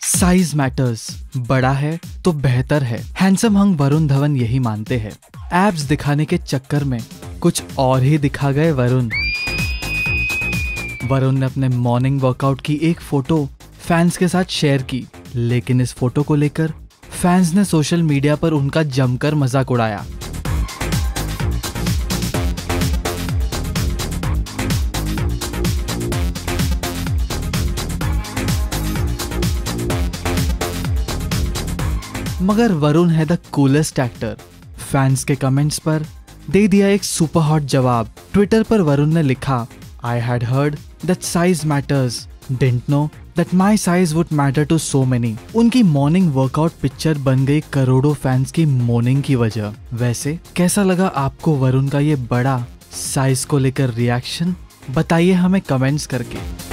Size matters बड़ा है तो बेहतर है। हैंडसम हंग वरुण धवन यही मानते हैं। एब्स दिखाने के चक्कर में कुछ और ही दिखा गए वरुण। वरुण ने अपने मॉर्निंग वर्कआउट की एक फ़ोटो फैंस के साथ शेयर की। लेकिन इस फ़ोटो को लेकर फैंस ने सोशल मीडिया पर उनका जमकर मज़ाक उड़ाया। मगर वरुण है द कूलेस्ट एक्टर फैंस के कमेंट्स पर दे दिया एक सुपर हॉट जवाब. ट्विटर पर वरुण ने लिखा I had heard that size matters didn't know that my size would matter to so many उनकी मॉर्निंग वर्कआउट पिक्चर बन गई करोड़ों फैंस की मॉर्निंग की वजह. वैसे, कैसा लगा आपको वरुण का ये बड़ा साइज़ को लेकर रिएक्शन बताइए हमें कमेंट्स करके।